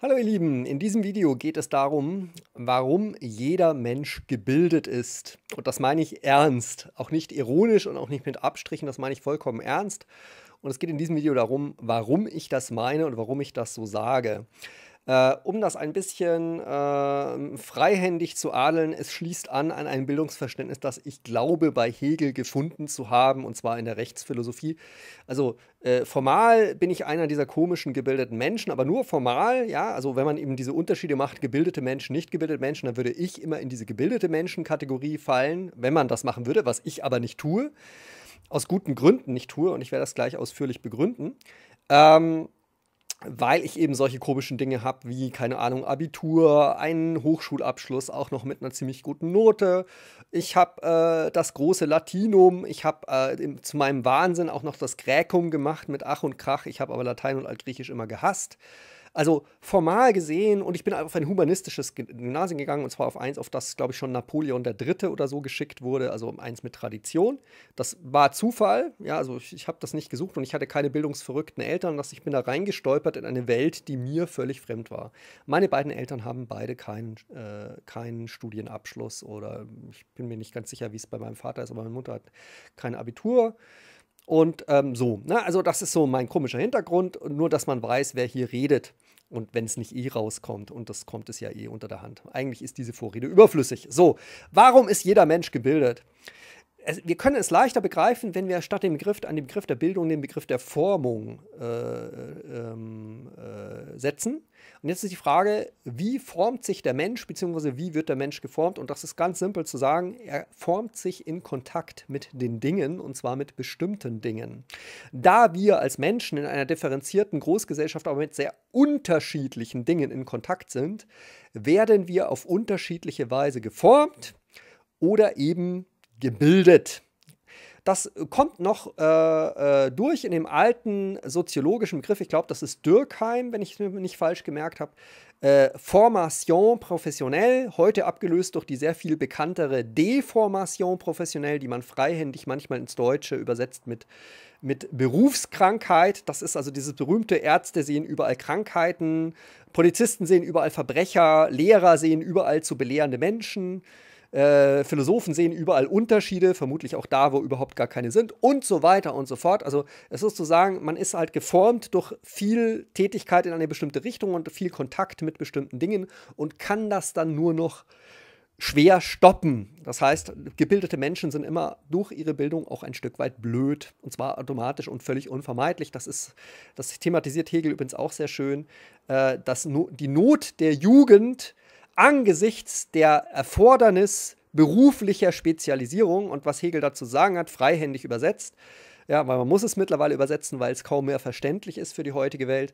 Hallo ihr Lieben, in diesem Video geht es darum, warum jeder Mensch gebildet ist. Und das meine ich ernst, auch nicht ironisch und auch nicht mit Abstrichen, das meine ich vollkommen ernst. Und es geht in diesem Video darum, warum ich das meine und warum ich das so sage. Äh, um das ein bisschen äh, freihändig zu adeln, es schließt an an ein Bildungsverständnis, das ich glaube bei Hegel gefunden zu haben, und zwar in der Rechtsphilosophie. Also äh, formal bin ich einer dieser komischen gebildeten Menschen, aber nur formal, ja, also wenn man eben diese Unterschiede macht, gebildete Menschen, nicht gebildete Menschen, dann würde ich immer in diese gebildete Menschen-Kategorie fallen, wenn man das machen würde, was ich aber nicht tue, aus guten Gründen nicht tue, und ich werde das gleich ausführlich begründen. Ähm, weil ich eben solche komischen Dinge habe, wie, keine Ahnung, Abitur, einen Hochschulabschluss, auch noch mit einer ziemlich guten Note. Ich habe äh, das große Latinum, ich habe äh, zu meinem Wahnsinn auch noch das Gräkum gemacht mit Ach und Krach. Ich habe aber Latein und Altgriechisch immer gehasst. Also formal gesehen, und ich bin auf ein humanistisches Gymnasium gegangen, und zwar auf eins, auf das, glaube ich, schon Napoleon III. oder so geschickt wurde, also eins mit Tradition. Das war Zufall, ja, also ich, ich habe das nicht gesucht und ich hatte keine bildungsverrückten Eltern, dass ich bin da reingestolpert in eine Welt, die mir völlig fremd war. Meine beiden Eltern haben beide keinen, äh, keinen Studienabschluss oder ich bin mir nicht ganz sicher, wie es bei meinem Vater ist, aber meine Mutter hat kein Abitur. Und ähm, so, ne? also das ist so mein komischer Hintergrund, nur dass man weiß, wer hier redet. Und wenn es nicht eh rauskommt, und das kommt es ja eh unter der Hand. Eigentlich ist diese Vorrede überflüssig. So, warum ist jeder Mensch gebildet? Es, wir können es leichter begreifen, wenn wir statt dem Begriff, an den Begriff der Bildung den Begriff der Formung äh, ähm, äh, setzen. Und jetzt ist die Frage, wie formt sich der Mensch, beziehungsweise wie wird der Mensch geformt? Und das ist ganz simpel zu sagen, er formt sich in Kontakt mit den Dingen, und zwar mit bestimmten Dingen. Da wir als Menschen in einer differenzierten Großgesellschaft aber mit sehr unterschiedlichen Dingen in Kontakt sind, werden wir auf unterschiedliche Weise geformt oder eben gebildet. Das kommt noch äh, äh, durch in dem alten soziologischen Begriff. Ich glaube, das ist Dürkheim, wenn ich es nicht falsch gemerkt habe. Äh, Formation professionell, heute abgelöst durch die sehr viel bekanntere Deformation professionell, die man freihändig manchmal ins Deutsche übersetzt mit, mit Berufskrankheit. Das ist also dieses berühmte Ärzte sehen überall Krankheiten, Polizisten sehen überall Verbrecher, Lehrer sehen überall zu belehrende Menschen. Äh, Philosophen sehen überall Unterschiede, vermutlich auch da, wo überhaupt gar keine sind und so weiter und so fort. Also es ist zu sagen, man ist halt geformt durch viel Tätigkeit in eine bestimmte Richtung und viel Kontakt mit bestimmten Dingen und kann das dann nur noch schwer stoppen. Das heißt, gebildete Menschen sind immer durch ihre Bildung auch ein Stück weit blöd und zwar automatisch und völlig unvermeidlich. Das ist, das thematisiert Hegel übrigens auch sehr schön, äh, dass no die Not der Jugend angesichts der Erfordernis beruflicher Spezialisierung und was Hegel dazu sagen hat, freihändig übersetzt, ja, weil man muss es mittlerweile übersetzen, weil es kaum mehr verständlich ist für die heutige Welt,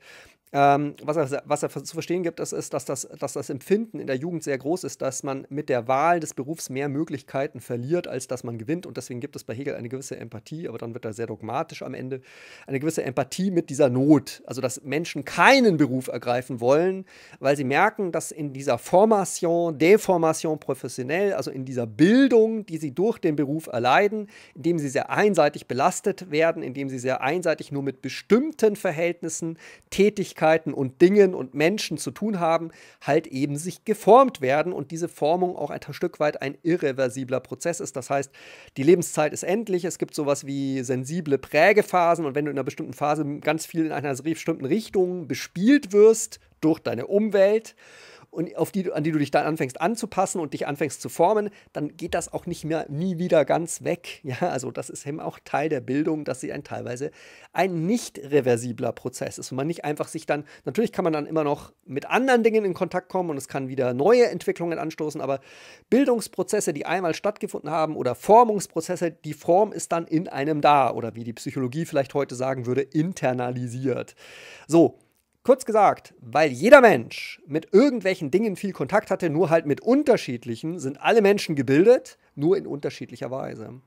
ähm, was, er, was er zu verstehen gibt, ist, ist dass, das, dass das Empfinden in der Jugend sehr groß ist, dass man mit der Wahl des Berufs mehr Möglichkeiten verliert, als dass man gewinnt. Und deswegen gibt es bei Hegel eine gewisse Empathie, aber dann wird er sehr dogmatisch am Ende, eine gewisse Empathie mit dieser Not. Also, dass Menschen keinen Beruf ergreifen wollen, weil sie merken, dass in dieser Formation, Deformation professionell, also in dieser Bildung, die sie durch den Beruf erleiden, indem sie sehr einseitig belastet werden, indem sie sehr einseitig nur mit bestimmten Verhältnissen, Tätigkeiten, Tätigkeiten und Dingen und Menschen zu tun haben, halt eben sich geformt werden und diese Formung auch ein Stück weit ein irreversibler Prozess ist. Das heißt, die Lebenszeit ist endlich, es gibt sowas wie sensible Prägephasen und wenn du in einer bestimmten Phase ganz viel in einer bestimmten Richtung bespielt wirst durch deine Umwelt, und auf die, an die du dich dann anfängst anzupassen und dich anfängst zu formen, dann geht das auch nicht mehr nie wieder ganz weg. Ja, also das ist eben auch Teil der Bildung, dass sie ein teilweise ein nicht reversibler Prozess ist und man nicht einfach sich dann, natürlich kann man dann immer noch mit anderen Dingen in Kontakt kommen und es kann wieder neue Entwicklungen anstoßen, aber Bildungsprozesse, die einmal stattgefunden haben oder Formungsprozesse, die Form ist dann in einem da oder wie die Psychologie vielleicht heute sagen würde, internalisiert. So, Kurz gesagt, weil jeder Mensch mit irgendwelchen Dingen viel Kontakt hatte, nur halt mit unterschiedlichen, sind alle Menschen gebildet, nur in unterschiedlicher Weise.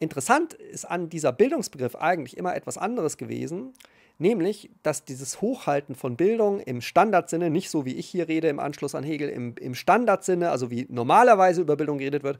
Interessant ist an dieser Bildungsbegriff eigentlich immer etwas anderes gewesen, nämlich, dass dieses Hochhalten von Bildung im Standardsinne, nicht so wie ich hier rede im Anschluss an Hegel, im, im Standardsinne, also wie normalerweise über Bildung geredet wird,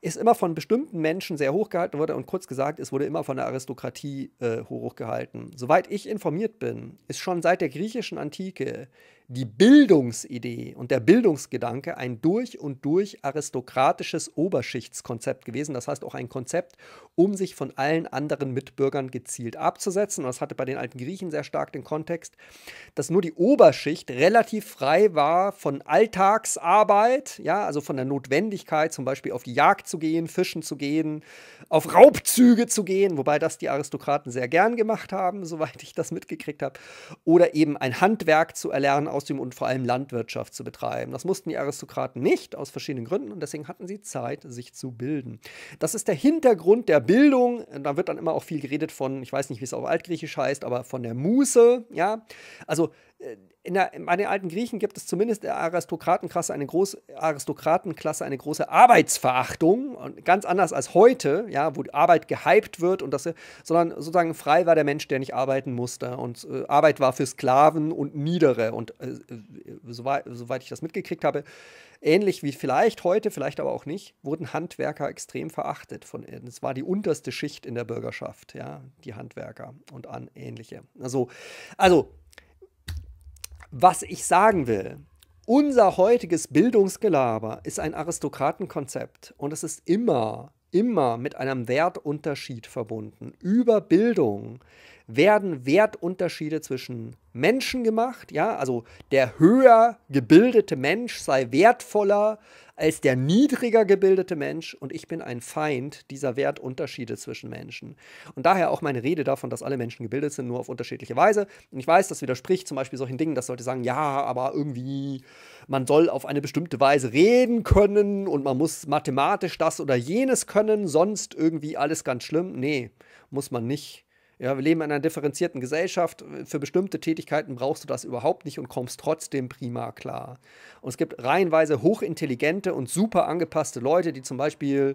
ist immer von bestimmten Menschen sehr hochgehalten wurde und kurz gesagt, es wurde immer von der Aristokratie äh, hochgehalten. Soweit ich informiert bin, ist schon seit der griechischen Antike die Bildungsidee und der Bildungsgedanke ein durch und durch aristokratisches Oberschichtskonzept gewesen. Das heißt auch ein Konzept, um sich von allen anderen Mitbürgern gezielt abzusetzen. Und das hatte bei den alten Griechen sehr stark den Kontext, dass nur die Oberschicht relativ frei war von Alltagsarbeit, ja, also von der Notwendigkeit, zum Beispiel auf die Jagd zu gehen, fischen zu gehen, auf Raubzüge zu gehen, wobei das die Aristokraten sehr gern gemacht haben, soweit ich das mitgekriegt habe, oder eben ein Handwerk zu erlernen, aus dem und vor allem Landwirtschaft zu betreiben. Das mussten die Aristokraten nicht, aus verschiedenen Gründen, und deswegen hatten sie Zeit, sich zu bilden. Das ist der Hintergrund der Bildung. Da wird dann immer auch viel geredet von, ich weiß nicht, wie es auf Altgriechisch heißt, aber von der Muße, ja. Also in der, bei den alten Griechen gibt es zumindest der Aristokratenklasse eine große Aristokratenklasse eine große Arbeitsverachtung und ganz anders als heute, ja, wo die Arbeit gehypt wird und das, sondern sozusagen frei war der Mensch, der nicht arbeiten musste und äh, Arbeit war für Sklaven und Niedere und äh, äh soweit, soweit ich das mitgekriegt habe, ähnlich wie vielleicht heute, vielleicht aber auch nicht, wurden Handwerker extrem verachtet. Von, es war die unterste Schicht in der Bürgerschaft, ja, die Handwerker und an ähnliche. Also, also was ich sagen will, unser heutiges Bildungsgelaber ist ein Aristokratenkonzept und es ist immer, immer mit einem Wertunterschied verbunden. Über Bildung werden Wertunterschiede zwischen Menschen gemacht, ja, also der höher gebildete Mensch sei wertvoller als der niedriger gebildete Mensch und ich bin ein Feind dieser Wertunterschiede zwischen Menschen. Und daher auch meine Rede davon, dass alle Menschen gebildet sind, nur auf unterschiedliche Weise. Und ich weiß, das widerspricht zum Beispiel solchen Dingen, dass Leute sagen, ja, aber irgendwie, man soll auf eine bestimmte Weise reden können und man muss mathematisch das oder jenes können, sonst irgendwie alles ganz schlimm. Nee, muss man nicht. Ja, wir leben in einer differenzierten Gesellschaft. Für bestimmte Tätigkeiten brauchst du das überhaupt nicht und kommst trotzdem prima klar. Und es gibt reihenweise hochintelligente und super angepasste Leute, die zum Beispiel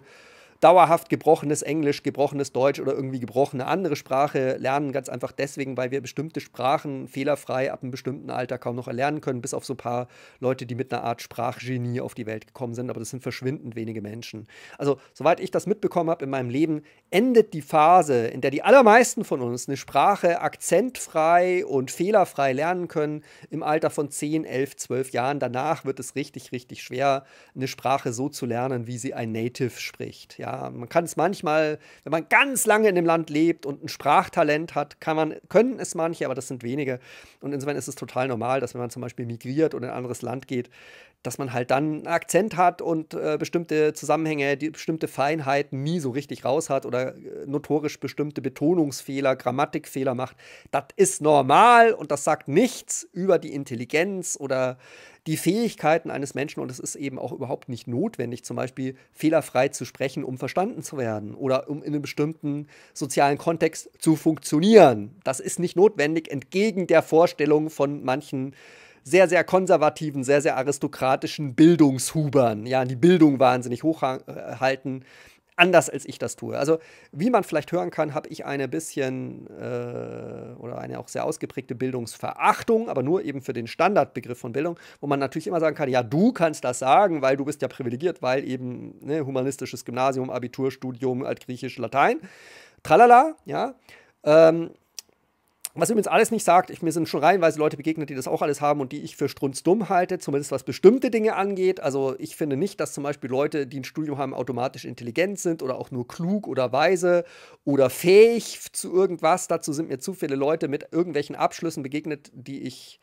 dauerhaft gebrochenes Englisch, gebrochenes Deutsch oder irgendwie gebrochene andere Sprache lernen, ganz einfach deswegen, weil wir bestimmte Sprachen fehlerfrei ab einem bestimmten Alter kaum noch erlernen können, bis auf so ein paar Leute, die mit einer Art Sprachgenie auf die Welt gekommen sind, aber das sind verschwindend wenige Menschen. Also, soweit ich das mitbekommen habe in meinem Leben, endet die Phase, in der die allermeisten von uns eine Sprache akzentfrei und fehlerfrei lernen können, im Alter von 10, 11, 12 Jahren. Danach wird es richtig, richtig schwer, eine Sprache so zu lernen, wie sie ein Native spricht. Ja, man kann es manchmal, wenn man ganz lange in dem Land lebt und ein Sprachtalent hat, kann man, können es manche, aber das sind wenige. Und insofern ist es total normal, dass wenn man zum Beispiel migriert oder in ein anderes Land geht, dass man halt dann einen Akzent hat und äh, bestimmte Zusammenhänge, die bestimmte Feinheiten nie so richtig raus hat oder äh, notorisch bestimmte Betonungsfehler, Grammatikfehler macht. Das ist normal und das sagt nichts über die Intelligenz oder die Fähigkeiten eines Menschen und es ist eben auch überhaupt nicht notwendig, zum Beispiel fehlerfrei zu sprechen, um verstanden zu werden oder um in einem bestimmten sozialen Kontext zu funktionieren. Das ist nicht notwendig, entgegen der Vorstellung von manchen sehr, sehr konservativen, sehr, sehr aristokratischen Bildungshubern, ja, die Bildung wahnsinnig hochhalten anders als ich das tue. Also, wie man vielleicht hören kann, habe ich eine bisschen äh, oder eine auch sehr ausgeprägte Bildungsverachtung, aber nur eben für den Standardbegriff von Bildung, wo man natürlich immer sagen kann, ja, du kannst das sagen, weil du bist ja privilegiert, weil eben ne, humanistisches Gymnasium, Abiturstudium, Altgriechisch, Latein, tralala, ja. Ähm, was übrigens alles nicht sagt, ich, mir sind schon reihenweise Leute begegnet, die das auch alles haben und die ich für strunzdumm halte, zumindest was bestimmte Dinge angeht. Also ich finde nicht, dass zum Beispiel Leute, die ein Studium haben, automatisch intelligent sind oder auch nur klug oder weise oder fähig zu irgendwas. Dazu sind mir zu viele Leute mit irgendwelchen Abschlüssen begegnet, die ich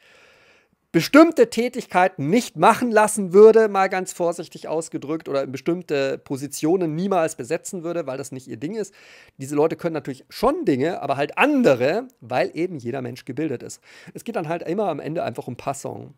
bestimmte Tätigkeiten nicht machen lassen würde, mal ganz vorsichtig ausgedrückt, oder in bestimmte Positionen niemals besetzen würde, weil das nicht ihr Ding ist. Diese Leute können natürlich schon Dinge, aber halt andere, weil eben jeder Mensch gebildet ist. Es geht dann halt immer am Ende einfach um Passung.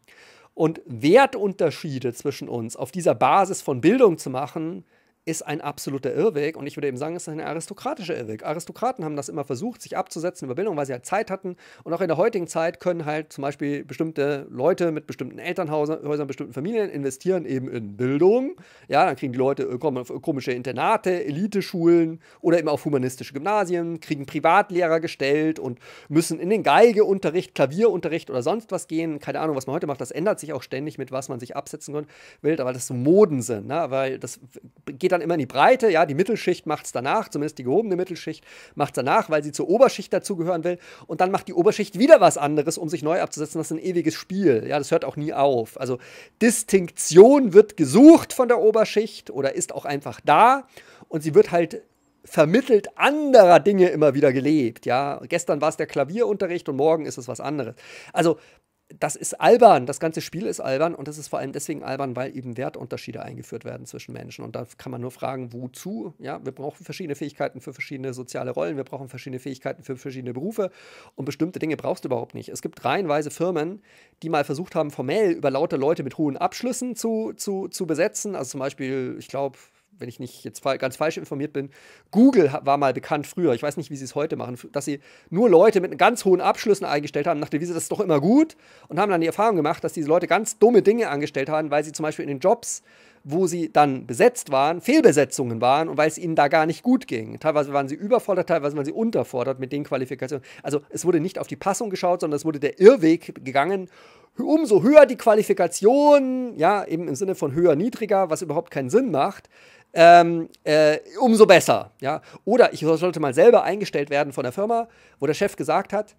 Und Wertunterschiede zwischen uns auf dieser Basis von Bildung zu machen, ist ein absoluter Irrweg und ich würde eben sagen, es ist ein aristokratischer Irrweg. Aristokraten haben das immer versucht, sich abzusetzen über Bildung, weil sie halt Zeit hatten und auch in der heutigen Zeit können halt zum Beispiel bestimmte Leute mit bestimmten Elternhäusern, bestimmten Familien investieren eben in Bildung. Ja, dann kriegen die Leute äh, komische Internate, Eliteschulen oder eben auf humanistische Gymnasien, kriegen Privatlehrer gestellt und müssen in den Geigeunterricht, Klavierunterricht oder sonst was gehen. Keine Ahnung, was man heute macht. Das ändert sich auch ständig mit was man sich absetzen will, aber das so Moden sind, ne? weil das geht dann immer in die Breite. Ja, die Mittelschicht macht es danach, zumindest die gehobene Mittelschicht macht es danach, weil sie zur Oberschicht dazugehören will. Und dann macht die Oberschicht wieder was anderes, um sich neu abzusetzen. Das ist ein ewiges Spiel. Ja, das hört auch nie auf. Also Distinktion wird gesucht von der Oberschicht oder ist auch einfach da. Und sie wird halt vermittelt anderer Dinge immer wieder gelebt. Ja, gestern war es der Klavierunterricht und morgen ist es was anderes. Also das ist albern, das ganze Spiel ist albern und das ist vor allem deswegen albern, weil eben Wertunterschiede eingeführt werden zwischen Menschen. Und da kann man nur fragen, wozu? Ja, wir brauchen verschiedene Fähigkeiten für verschiedene soziale Rollen, wir brauchen verschiedene Fähigkeiten für verschiedene Berufe und bestimmte Dinge brauchst du überhaupt nicht. Es gibt reihenweise Firmen, die mal versucht haben, formell über lauter Leute mit hohen Abschlüssen zu, zu, zu besetzen. Also zum Beispiel, ich glaube, wenn ich nicht jetzt ganz falsch informiert bin, Google war mal bekannt früher, ich weiß nicht, wie sie es heute machen, dass sie nur Leute mit ganz hohen Abschlüssen eingestellt haben, nach der Devise, das ist doch immer gut, und haben dann die Erfahrung gemacht, dass diese Leute ganz dumme Dinge angestellt haben, weil sie zum Beispiel in den Jobs, wo sie dann besetzt waren, Fehlbesetzungen waren und weil es ihnen da gar nicht gut ging. Teilweise waren sie überfordert, teilweise waren sie unterfordert mit den Qualifikationen. Also es wurde nicht auf die Passung geschaut, sondern es wurde der Irrweg gegangen umso höher die Qualifikation, ja, eben im Sinne von höher, niedriger, was überhaupt keinen Sinn macht, ähm, äh, umso besser. Ja? Oder ich sollte mal selber eingestellt werden von der Firma, wo der Chef gesagt hat,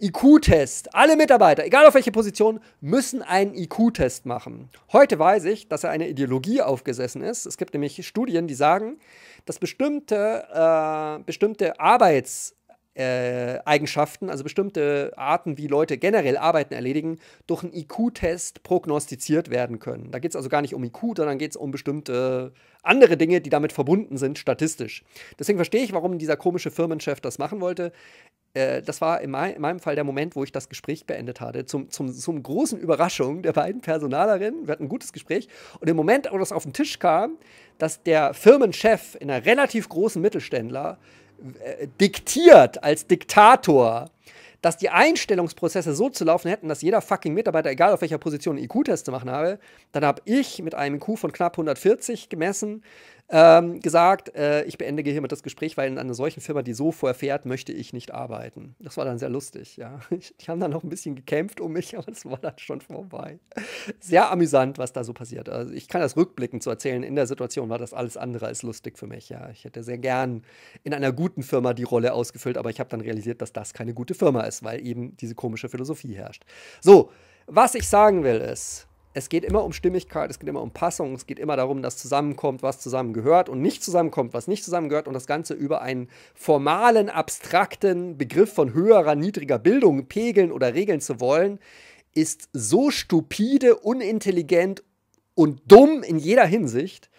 IQ-Test. Alle Mitarbeiter, egal auf welche Position, müssen einen IQ-Test machen. Heute weiß ich, dass er eine Ideologie aufgesessen ist. Es gibt nämlich Studien, die sagen, dass bestimmte, äh, bestimmte Arbeits- äh, Eigenschaften, also bestimmte Arten, wie Leute generell Arbeiten erledigen, durch einen IQ-Test prognostiziert werden können. Da geht es also gar nicht um IQ, sondern geht es um bestimmte andere Dinge, die damit verbunden sind, statistisch. Deswegen verstehe ich, warum dieser komische Firmenchef das machen wollte. Äh, das war in, mein, in, meinem Fall der Moment, wo ich das Gespräch beendet hatte. Zum, zum, zum großen Überraschung der beiden Personalerinnen. Wir hatten ein gutes Gespräch. Und im Moment, wo das auf den Tisch kam, dass der Firmenchef in einer relativ großen Mittelständler diktiert als Diktator, dass die Einstellungsprozesse so zu laufen hätten, dass jeder fucking Mitarbeiter, egal auf welcher Position, einen IQ-Test zu machen habe, dann habe ich mit einem IQ von knapp 140 gemessen, ähm, gesagt, äh, ich beende hiermit das Gespräch, weil in einer solchen Firma, die so vorfährt, möchte ich nicht arbeiten. Das war dann sehr lustig, ja. Die haben dann noch ein bisschen gekämpft um mich, aber es war dann schon vorbei. Sehr amüsant, was da so passiert. Also ich kann das rückblickend so erzählen. In der Situation war das alles andere als lustig für mich, ja. Ich hätte sehr gern in einer guten Firma die Rolle ausgefüllt, aber ich habe dann realisiert, dass das keine gute Firma ist, weil eben diese komische Philosophie herrscht. So, was ich sagen will ist, es geht immer um Stimmigkeit, es geht immer um Passung, es geht immer darum, dass zusammenkommt, was zusammengehört und nicht zusammenkommt, was nicht zusammengehört und das Ganze über einen formalen, abstrakten Begriff von höherer, niedriger Bildung pegeln oder regeln zu wollen, ist so stupide, unintelligent und dumm in jeder Hinsicht,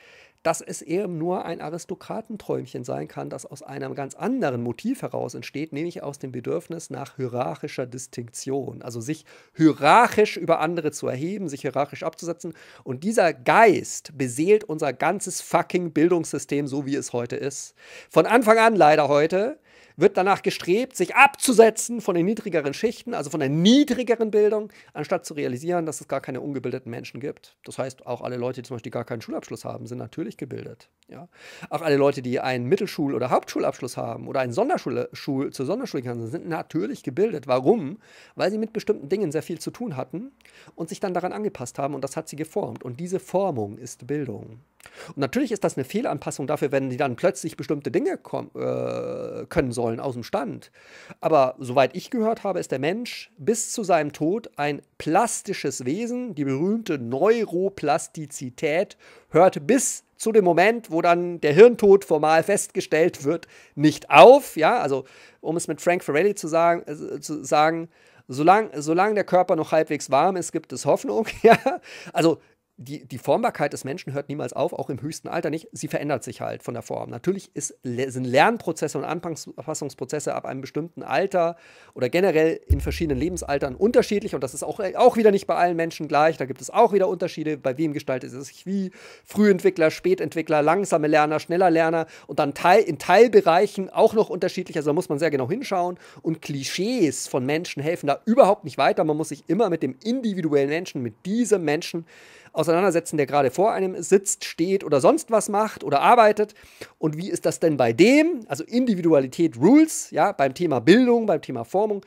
dass es eben nur ein Aristokratenträumchen sein kann, das aus einem ganz anderen Motiv heraus entsteht, nämlich aus dem Bedürfnis nach hierarchischer Distinktion, also sich hierarchisch über andere zu erheben, sich hierarchisch abzusetzen. Und dieser Geist beseelt unser ganzes fucking Bildungssystem, so wie es heute ist. Von Anfang an leider heute wird danach gestrebt, sich abzusetzen von den niedrigeren Schichten, also von der niedrigeren Bildung, anstatt zu realisieren, dass es gar keine ungebildeten Menschen gibt. Das heißt, auch alle Leute, die zum Beispiel gar keinen Schulabschluss haben, sind natürlich gebildet. Ja? Auch alle Leute, die einen Mittelschul- oder Hauptschulabschluss haben oder einen Sonderschule, Schul, zur Sonderschule sind, sind natürlich gebildet. Warum? Weil sie mit bestimmten Dingen sehr viel zu tun hatten und sich dann daran angepasst haben und das hat sie geformt. Und diese Formung ist Bildung. Und natürlich ist das eine Fehlanpassung dafür, wenn die dann plötzlich bestimmte Dinge äh, können sollen aus dem Stand. Aber soweit ich gehört habe, ist der Mensch bis zu seinem Tod ein plastisches Wesen. Die berühmte Neuroplastizität hört bis zu dem Moment, wo dann der Hirntod formal festgestellt wird, nicht auf. Ja, also um es mit Frank Ferrelli zu sagen, äh, zu sagen solange solang der Körper noch halbwegs warm ist, gibt es Hoffnung. Ja, also die, die Formbarkeit des Menschen hört niemals auf, auch im höchsten Alter nicht. Sie verändert sich halt von der Form. Natürlich ist, sind Lernprozesse und Anpassungsprozesse ab einem bestimmten Alter oder generell in verschiedenen Lebensaltern unterschiedlich und das ist auch, auch wieder nicht bei allen Menschen gleich. Da gibt es auch wieder Unterschiede. Bei wem gestaltet es sich wie? Frühentwickler, Spätentwickler, langsame Lerner, schneller Lerner und dann Teil, in Teilbereichen auch noch unterschiedlich. Also da muss man sehr genau hinschauen und Klischees von Menschen helfen da überhaupt nicht weiter. Man muss sich immer mit dem individuellen Menschen, mit diesem Menschen auseinandersetzen, der gerade vor einem sitzt, steht oder sonst was macht oder arbeitet. Und wie ist das denn bei dem? Also Individualität Rules, ja, beim Thema Bildung, beim Thema Formung.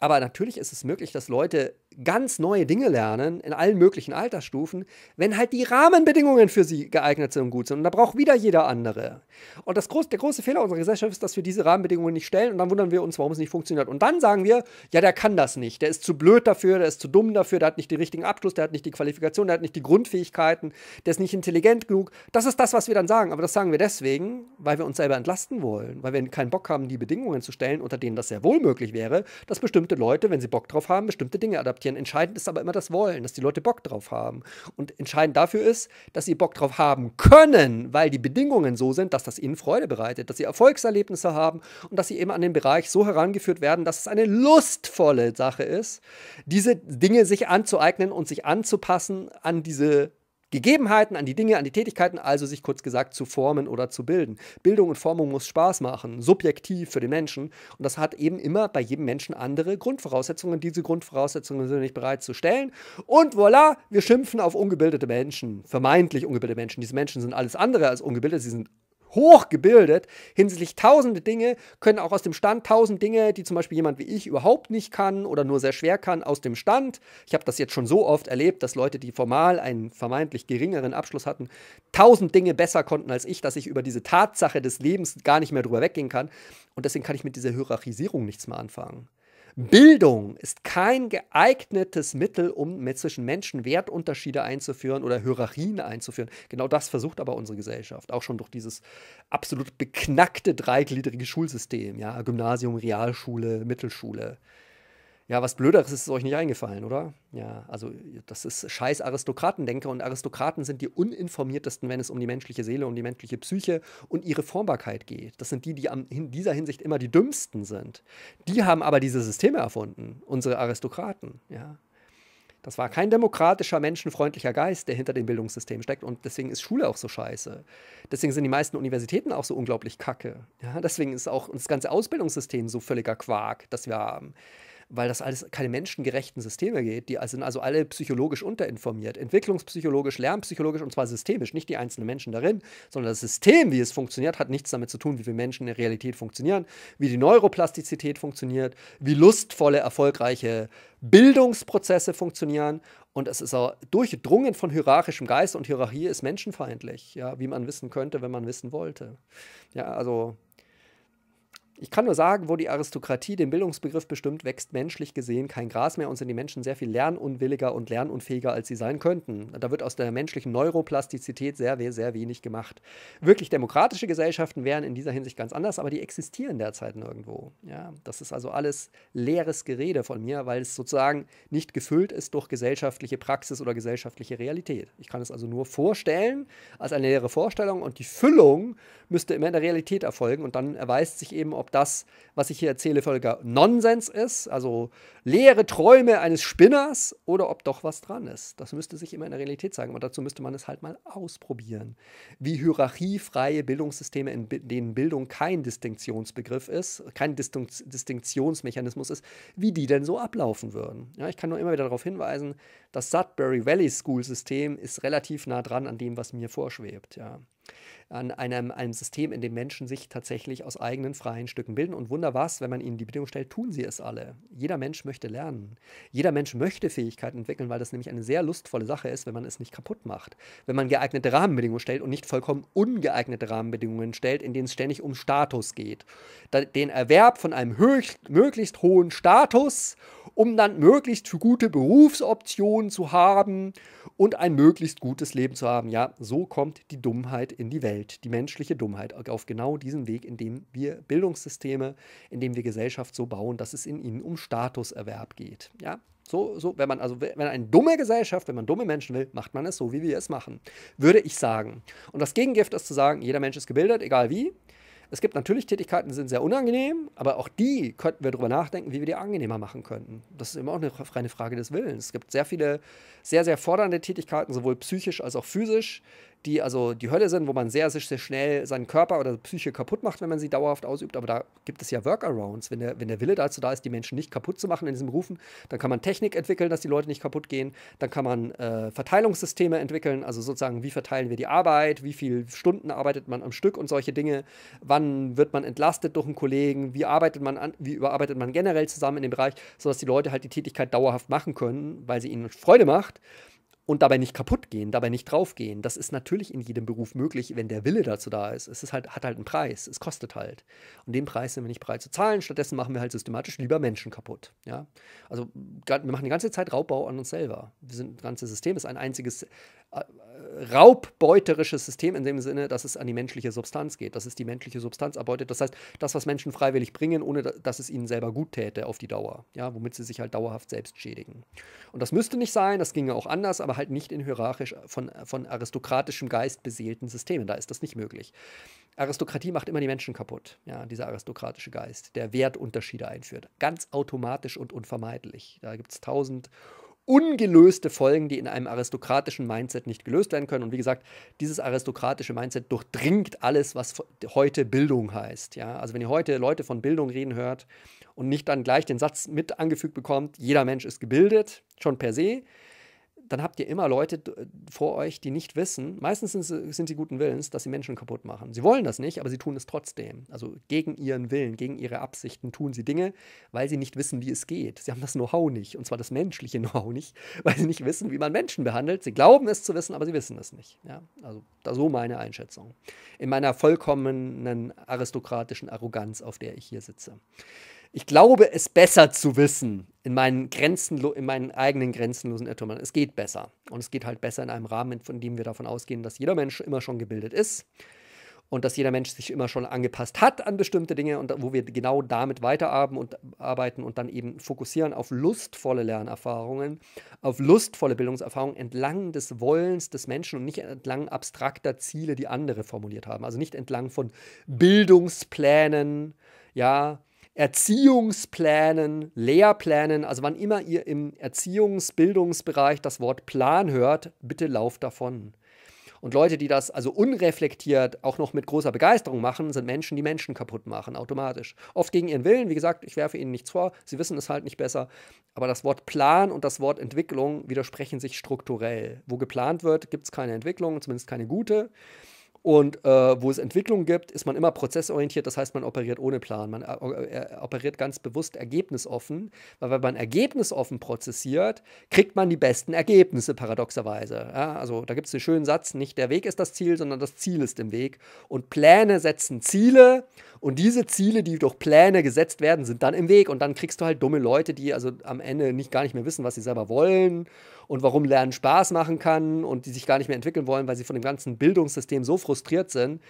Aber natürlich ist es möglich, dass Leute ganz neue Dinge lernen in allen möglichen Altersstufen, wenn halt die Rahmenbedingungen für sie geeignet sind und gut sind. Und da braucht wieder jeder andere. Und das groß, der große Fehler unserer Gesellschaft ist, dass wir diese Rahmenbedingungen nicht stellen und dann wundern wir uns, warum es nicht funktioniert. Und dann sagen wir, ja, der kann das nicht, der ist zu blöd dafür, der ist zu dumm dafür, der hat nicht den richtigen Abschluss, der hat nicht die Qualifikation, der hat nicht die Grundfähigkeiten, der ist nicht intelligent genug. Das ist das, was wir dann sagen. Aber das sagen wir deswegen, weil wir uns selber entlasten wollen, weil wir keinen Bock haben, die Bedingungen zu stellen, unter denen das sehr wohl möglich wäre, dass bestimmte Leute, wenn sie Bock drauf haben, bestimmte Dinge adaptieren. Entscheidend ist aber immer das Wollen, dass die Leute Bock drauf haben. Und entscheidend dafür ist, dass sie Bock drauf haben können, weil die Bedingungen so sind, dass das ihnen Freude bereitet, dass sie Erfolgserlebnisse haben und dass sie eben an den Bereich so herangeführt werden, dass es eine lustvolle Sache ist, diese Dinge sich anzueignen und sich anzupassen an diese Gegebenheiten, an die Dinge, an die Tätigkeiten, also sich kurz gesagt zu formen oder zu bilden. Bildung und Formung muss Spaß machen, subjektiv für den Menschen. Und das hat eben immer bei jedem Menschen andere Grundvoraussetzungen. Diese Grundvoraussetzungen sind nicht bereit zu stellen. Und voilà, wir schimpfen auf ungebildete Menschen, vermeintlich ungebildete Menschen. Diese Menschen sind alles andere als ungebildet, sie sind hochgebildet hinsichtlich tausende Dinge, können auch aus dem Stand tausend Dinge, die zum Beispiel jemand wie ich überhaupt nicht kann oder nur sehr schwer kann, aus dem Stand. Ich habe das jetzt schon so oft erlebt, dass Leute, die formal einen vermeintlich geringeren Abschluss hatten, tausend Dinge besser konnten als ich, dass ich über diese Tatsache des Lebens gar nicht mehr drüber weggehen kann. Und deswegen kann ich mit dieser Hierarchisierung nichts mehr anfangen. Bildung ist kein geeignetes Mittel, um zwischen Menschen Wertunterschiede einzuführen oder Hierarchien einzuführen. Genau das versucht aber unsere Gesellschaft, auch schon durch dieses absolut beknackte dreigliedrige Schulsystem, ja, Gymnasium, Realschule, Mittelschule. Ja, was Blöderes ist euch nicht eingefallen, oder? Ja, also das ist scheiß Aristokratendenker und Aristokraten sind die uninformiertesten, wenn es um die menschliche Seele, um die menschliche Psyche und ihre Formbarkeit geht. Das sind die, die in dieser Hinsicht immer die dümmsten sind. Die haben aber diese Systeme erfunden, unsere Aristokraten, ja. Das war kein demokratischer, menschenfreundlicher Geist, der hinter dem Bildungssystem steckt. Und deswegen ist Schule auch so scheiße. Deswegen sind die meisten Universitäten auch so unglaublich kacke. Ja, deswegen ist auch das ganze Ausbildungssystem so völliger Quark, das wir haben weil das alles keine menschengerechten Systeme geht. Die sind also alle psychologisch unterinformiert. Entwicklungspsychologisch, lernpsychologisch und zwar systemisch. Nicht die einzelnen Menschen darin, sondern das System, wie es funktioniert, hat nichts damit zu tun, wie wir Menschen in der Realität funktionieren, wie die Neuroplastizität funktioniert, wie lustvolle, erfolgreiche Bildungsprozesse funktionieren. Und es ist auch durchdrungen von hierarchischem Geist und Hierarchie ist menschenfeindlich, ja, wie man wissen könnte, wenn man wissen wollte. Ja, also ich kann nur sagen, wo die Aristokratie den Bildungsbegriff bestimmt, wächst menschlich gesehen kein Gras mehr und sind die Menschen sehr viel lernunwilliger und lernunfähiger, als sie sein könnten. Da wird aus der menschlichen Neuroplastizität sehr, sehr wenig gemacht. Wirklich demokratische Gesellschaften wären in dieser Hinsicht ganz anders, aber die existieren derzeit nirgendwo. Ja, das ist also alles leeres Gerede von mir, weil es sozusagen nicht gefüllt ist durch gesellschaftliche Praxis oder gesellschaftliche Realität. Ich kann es also nur vorstellen als eine leere Vorstellung und die Füllung müsste immer in der Realität erfolgen und dann erweist sich eben, ob das, was ich hier erzähle, völliger Nonsens ist, also leere Träume eines Spinners oder ob doch was dran ist. Das müsste sich immer in der Realität zeigen und dazu müsste man es halt mal ausprobieren. Wie hierarchiefreie Bildungssysteme, in denen Bildung kein Distinktionsbegriff ist, kein Distinktionsmechanismus ist, wie die denn so ablaufen würden. Ja, ich kann nur immer wieder darauf hinweisen, das Sudbury Valley School System ist relativ nah dran an dem, was mir vorschwebt. Ja an einem, einem System, in dem Menschen sich tatsächlich aus eigenen freien Stücken bilden. Und wunder was, wenn man ihnen die Bedingung stellt, tun sie es alle. Jeder Mensch möchte lernen. Jeder Mensch möchte Fähigkeiten entwickeln, weil das nämlich eine sehr lustvolle Sache ist, wenn man es nicht kaputt macht. Wenn man geeignete Rahmenbedingungen stellt und nicht vollkommen ungeeignete Rahmenbedingungen stellt, in denen es ständig um Status geht. Den Erwerb von einem höchst, möglichst hohen Status, um dann möglichst gute Berufsoptionen zu haben und ein möglichst gutes Leben zu haben. Ja, so kommt die Dummheit in die Welt, die menschliche Dummheit, auf genau diesen Weg, in dem wir Bildungssysteme, in dem wir Gesellschaft so bauen, dass es in ihnen um Statuserwerb geht. Ja, so, so, wenn man also, wenn eine dumme Gesellschaft, wenn man dumme Menschen will, macht man es so, wie wir es machen, würde ich sagen. Und das Gegengift ist zu sagen, jeder Mensch ist gebildet, egal wie. Es gibt natürlich Tätigkeiten, die sind sehr unangenehm, aber auch die könnten wir darüber nachdenken, wie wir die angenehmer machen könnten. Das ist immer auch eine reine Frage des Willens. Es gibt sehr viele sehr, sehr fordernde Tätigkeiten, sowohl psychisch als auch physisch, die also die Hölle sind, wo man sehr, sehr, schnell seinen Körper oder Psyche kaputt macht, wenn man sie dauerhaft ausübt. Aber da gibt es ja Workarounds. Wenn der, wenn der Wille dazu da ist, die Menschen nicht kaputt zu machen in diesen Berufen, dann kann man Technik entwickeln, dass die Leute nicht kaputt gehen. Dann kann man äh, Verteilungssysteme entwickeln, also sozusagen, wie verteilen wir die Arbeit, wie viele Stunden arbeitet man am Stück und solche Dinge. Wann wird man entlastet durch einen Kollegen? Wie arbeitet man an, wie überarbeitet man generell zusammen in dem Bereich, sodass die Leute halt die Tätigkeit dauerhaft machen können, weil sie ihnen Freude macht und dabei nicht kaputt gehen, dabei nicht draufgehen. Das ist natürlich in jedem Beruf möglich, wenn der Wille dazu da ist. Es ist halt, hat halt einen Preis, es kostet halt. Und den Preis sind wir nicht bereit zu zahlen. Stattdessen machen wir halt systematisch lieber Menschen kaputt. Ja? Also wir machen die ganze Zeit Raubbau an uns selber. Wir sind, das ganze System ist ein einziges raubbeuterisches System in dem Sinne, dass es an die menschliche Substanz geht, dass es die menschliche Substanz erbeutet. Das heißt, das, was Menschen freiwillig bringen, ohne dass es ihnen selber gut täte auf die Dauer, ja, womit sie sich halt dauerhaft selbst schädigen. Und das müsste nicht sein, das ginge auch anders, aber halt nicht in hierarchisch von, von aristokratischem Geist beseelten Systemen. Da ist das nicht möglich. Aristokratie macht immer die Menschen kaputt, ja, dieser aristokratische Geist, der Wertunterschiede einführt. Ganz automatisch und unvermeidlich. Da gibt es tausend ungelöste Folgen, die in einem aristokratischen Mindset nicht gelöst werden können. Und wie gesagt, dieses aristokratische Mindset durchdringt alles, was heute Bildung heißt. Ja? Also wenn ihr heute Leute von Bildung reden hört und nicht dann gleich den Satz mit angefügt bekommt, jeder Mensch ist gebildet, schon per se, dann habt ihr immer Leute vor euch, die nicht wissen, meistens sind sie, sind sie, guten Willens, dass sie Menschen kaputt machen. Sie wollen das nicht, aber sie tun es trotzdem. Also gegen ihren Willen, gegen ihre Absichten tun sie Dinge, weil sie nicht wissen, wie es geht. Sie haben das Know-how nicht, und zwar das menschliche Know-how nicht, weil sie nicht wissen, wie man Menschen behandelt. Sie glauben es zu wissen, aber sie wissen es nicht. Ja? Also so meine Einschätzung. In meiner vollkommenen aristokratischen Arroganz, auf der ich hier sitze ich glaube, es besser zu wissen in meinen, Grenzenlo in meinen eigenen grenzenlosen Irrtümern. Es geht besser. Und es geht halt besser in einem Rahmen, von dem wir davon ausgehen, dass jeder Mensch immer schon gebildet ist und dass jeder Mensch sich immer schon angepasst hat an bestimmte Dinge und wo wir genau damit weiterarbeiten und dann eben fokussieren auf lustvolle Lernerfahrungen, auf lustvolle Bildungserfahrungen entlang des Wollens des Menschen und nicht entlang abstrakter Ziele, die andere formuliert haben. Also nicht entlang von Bildungsplänen, ja, Erziehungsplänen, Lehrplänen, also wann immer ihr im Erziehungsbildungsbereich das Wort Plan hört, bitte lauft davon. Und Leute, die das also unreflektiert auch noch mit großer Begeisterung machen, sind Menschen, die Menschen kaputt machen, automatisch. Oft gegen ihren Willen, wie gesagt, ich werfe ihnen nichts vor, sie wissen es halt nicht besser. Aber das Wort Plan und das Wort Entwicklung widersprechen sich strukturell. Wo geplant wird, gibt es keine Entwicklung, zumindest keine gute. Und äh, wo es Entwicklung gibt, ist man immer prozessorientiert, das heißt, man operiert ohne Plan. Man äh, äh, operiert ganz bewusst ergebnisoffen, weil wenn man ergebnisoffen prozessiert, kriegt man die besten Ergebnisse, paradoxerweise. Ja, also da gibt es einen schönen Satz, nicht der Weg ist das Ziel, sondern das Ziel ist im Weg. Und Pläne setzen Ziele und diese Ziele, die durch Pläne gesetzt werden, sind dann im Weg. Und dann kriegst du halt dumme Leute, die also am Ende nicht gar nicht mehr wissen, was sie selber wollen und warum Lernen Spaß machen kann und die sich gar nicht mehr entwickeln wollen, weil sie von dem ganzen Bildungssystem so frustriert sind,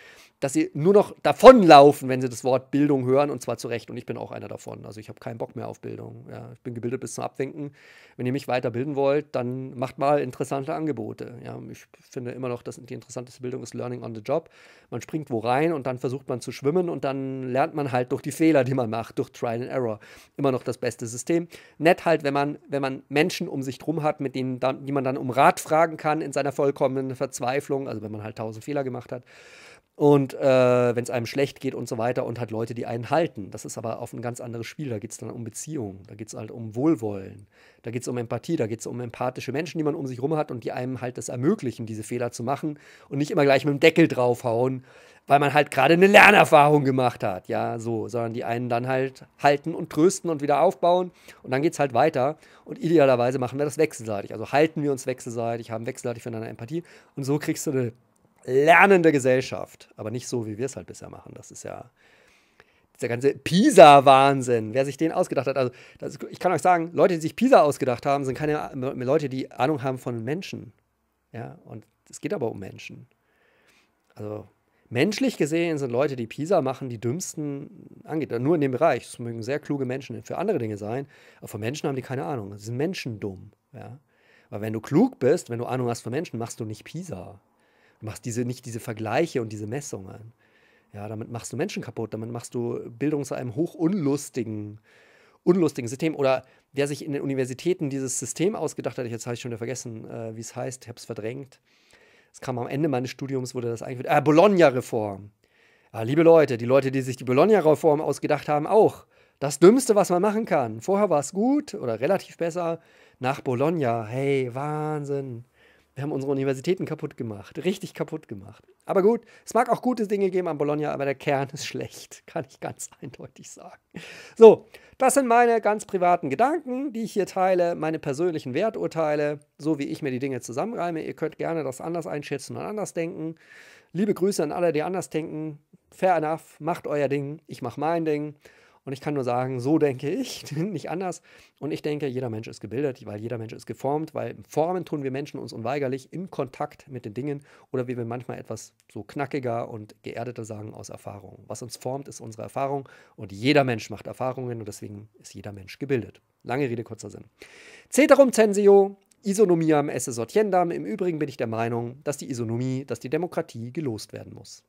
dass sie nur noch davonlaufen, wenn sie das Wort Bildung hören und zwar zu Recht. Und ich bin auch einer davon. Also ich habe keinen Bock mehr auf Bildung. Ja, ich bin gebildet bis zum Abwinken. Wenn ihr mich weiterbilden wollt, dann macht mal interessante Angebote. Ja, ich finde immer noch, dass die interessanteste Bildung ist Learning on the Job. Man springt wo rein und dann versucht man zu schwimmen und dann lernt man halt durch die Fehler, die man macht, durch Trial and Error. Immer noch das beste System. Nett halt, wenn man, wenn man Menschen um sich drum hat, mit denen dann, die man dann um Rat fragen kann in seiner vollkommenen Verzweiflung, also wenn man halt tausend Fehler gemacht hat und äh, wenn es einem schlecht geht und so weiter und hat Leute, die einen halten. Das ist aber auf ein ganz anderes Spiel. Da geht es dann um Beziehungen, da geht es halt um Wohlwollen, da geht es um Empathie, da geht es um empathische Menschen, die man um sich rum hat und die einem halt das ermöglichen, diese Fehler zu machen und nicht immer gleich mit dem Deckel draufhauen, weil man halt gerade eine Lernerfahrung gemacht hat, ja, so, sondern die einen dann halt halten und trösten und wieder aufbauen und dann geht es halt weiter. Und idealerweise machen wir das wechselseitig. Also halten wir uns wechselseitig, haben wechselseitig füreinander Empathie. Und so kriegst du eine lernende Gesellschaft. Aber nicht so, wie wir es halt bisher machen. Das ist ja dieser ganze Pisa-Wahnsinn. Wer sich den ausgedacht hat. Also, ist, ich kann euch sagen, Leute, die sich Pisa ausgedacht haben, sind keine Leute, die Ahnung haben von Menschen. Ja, und es geht aber um Menschen. Also, menschlich gesehen sind Leute, die Pisa machen, die dümmsten angeht. Nur in dem Bereich. Es mögen sehr kluge Menschen für andere Dinge sein, aber von Menschen haben die keine Ahnung. Sie sind menschendumm. Ja. Aber wenn du klug bist, wenn du Ahnung hast von Menschen, machst du nicht Pisa. Machst diese, nicht diese Vergleiche und diese Messungen. Ja, damit machst du Menschen kaputt, damit machst du Bildung zu einem hoch unlustigen, System. Oder wer sich in den Universitäten dieses System ausgedacht hat, jetzt habe ich schon wieder vergessen, äh, wie es heißt, ich habe es verdrängt. Das kam am Ende meines Studiums, wurde das eingeführt. Ah, Bologna-Reform. Ja, liebe Leute, die Leute, die sich die Bologna-Reform ausgedacht haben, auch. Das Dümmste, was man machen kann. Vorher war es gut oder relativ besser. Nach Bologna, hey, Wahnsinn. Wir haben unsere Universitäten kaputt gemacht, richtig kaputt gemacht. Aber gut, es mag auch gute Dinge geben an Bologna, aber der Kern ist schlecht, kann ich ganz eindeutig sagen. So, das sind meine ganz privaten Gedanken, die ich hier teile, meine persönlichen Werturteile, so wie ich mir die Dinge zusammenreime. Ihr könnt gerne das anders einschätzen und anders denken. Liebe Grüße an alle, die anders denken. Fair enough, macht euer Ding, ich mache mein Ding. Und ich kann nur sagen, so denke ich, nicht anders. Und ich denke, jeder Mensch ist gebildet, weil jeder Mensch ist geformt, weil formen tun wir Menschen uns unweigerlich im Kontakt mit den Dingen oder wie wir manchmal etwas so knackiger und geerdeter sagen, aus Erfahrung. Was uns formt, ist unsere Erfahrung und jeder Mensch macht Erfahrungen und deswegen ist jeder Mensch gebildet. Lange Rede, kurzer Sinn. Ceterum censio, Isonomiam esse sortiendam. Im Übrigen bin ich der Meinung, dass die Isonomie, dass die Demokratie gelost werden muss.